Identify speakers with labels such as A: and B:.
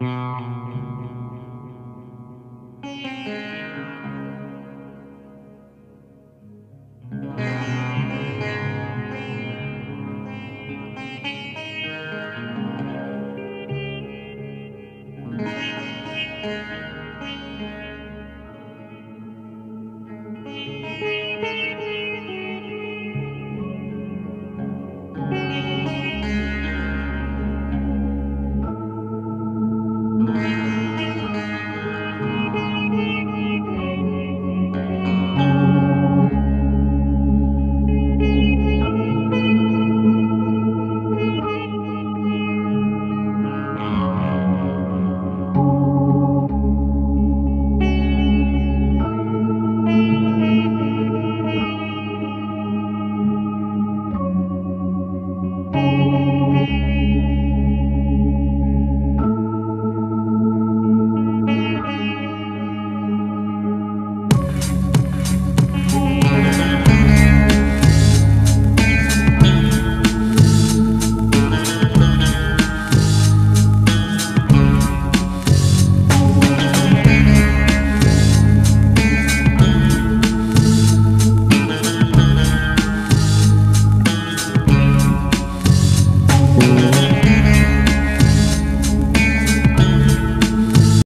A: thank Oh.